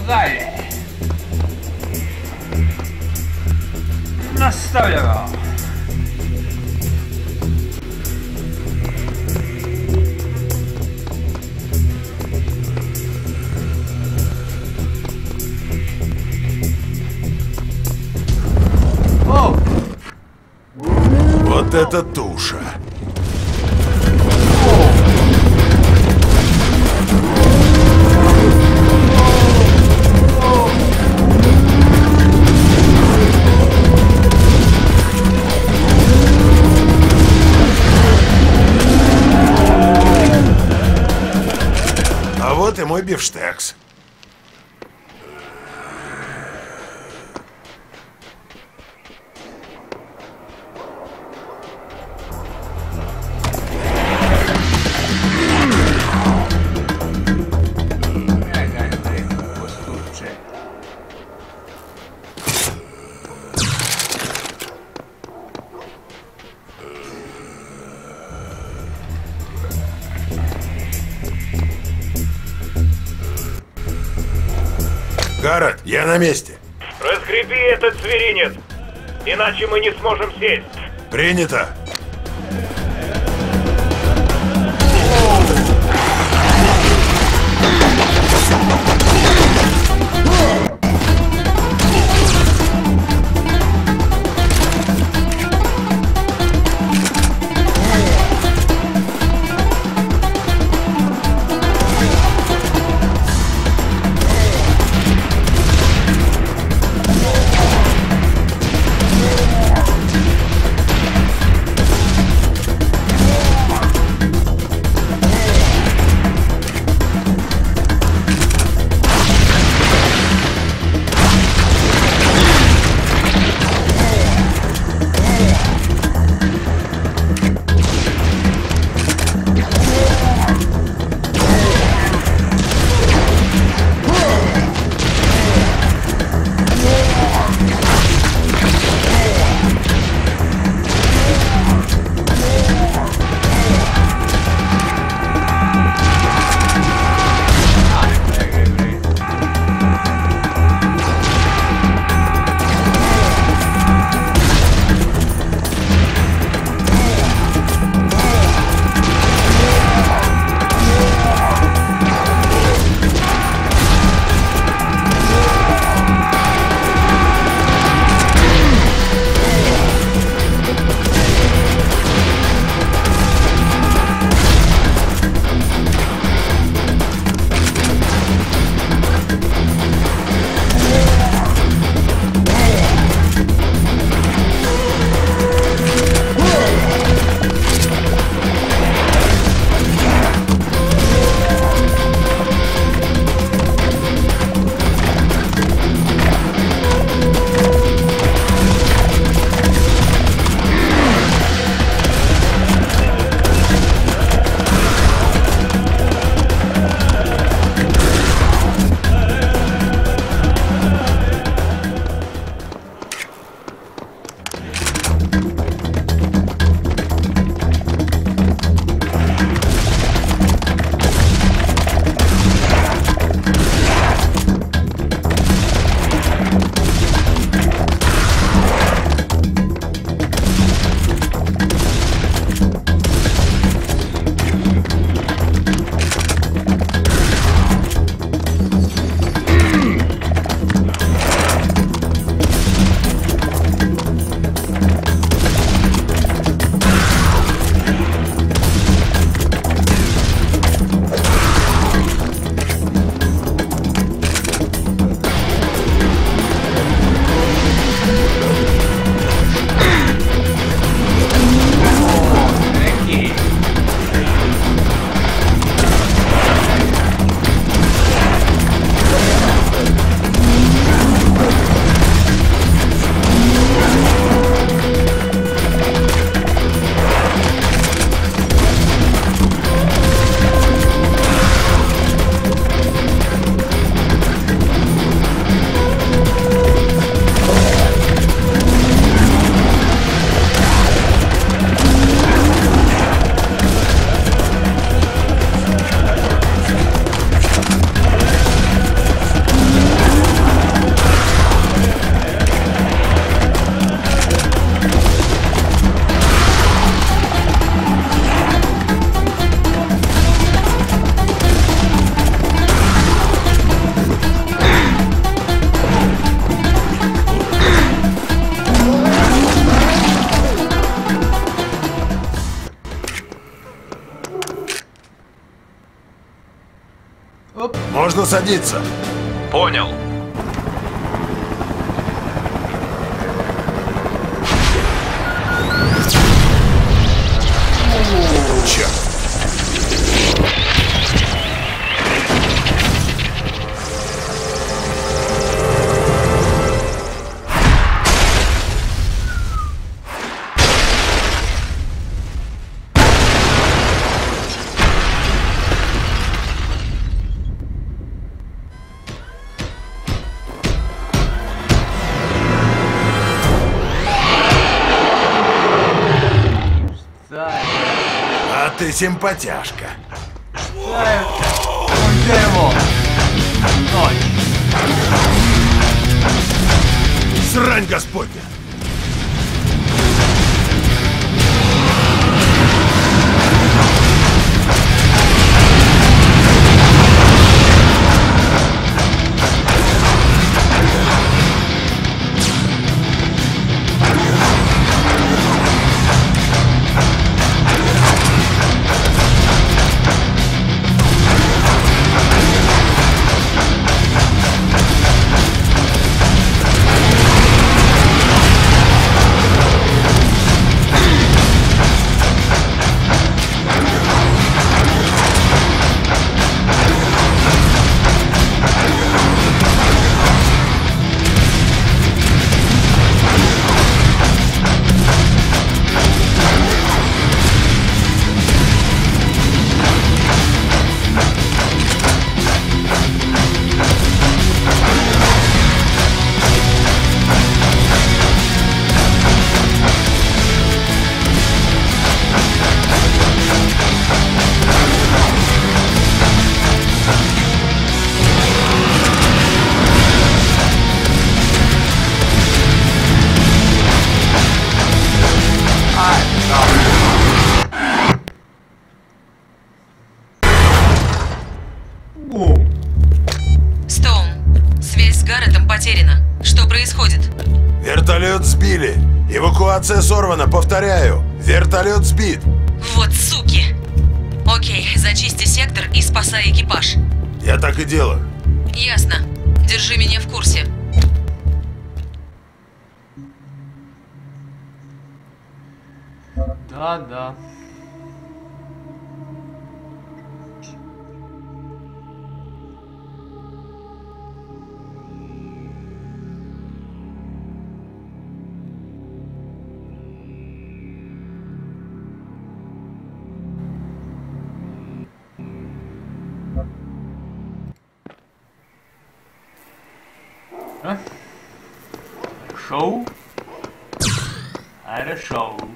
dai! Nastawiamo! О! Вот это туша. И мой бифштекс. Гаррет, я на месте. Разгреби этот зверинец, иначе мы не сможем сесть. Принято. Садиться. Понял. Ты симпатяшка. его? Ночь. Срань господня. Эвакуация сорвана, повторяю. Вертолет сбит. Вот суки! Окей, зачисти сектор и спасай экипаж. Я так и делаю. Ясно. Держи меня в курсе. Да, да. show. Era show.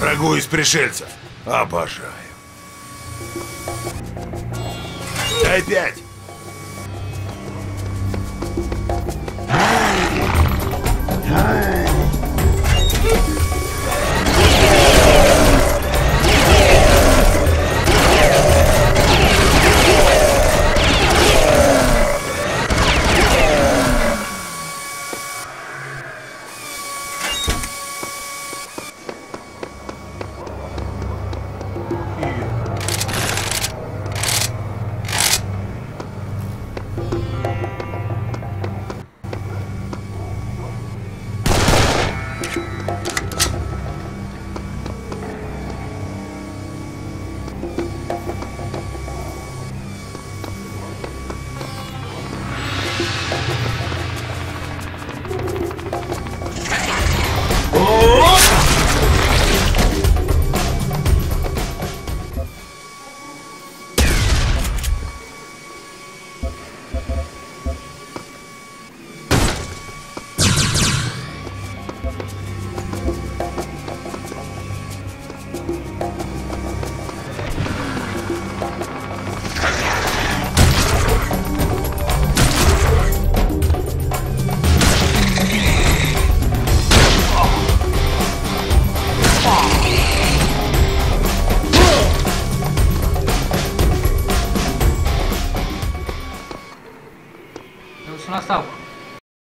Врагу из пришельцев. Обожаю. Опять! time.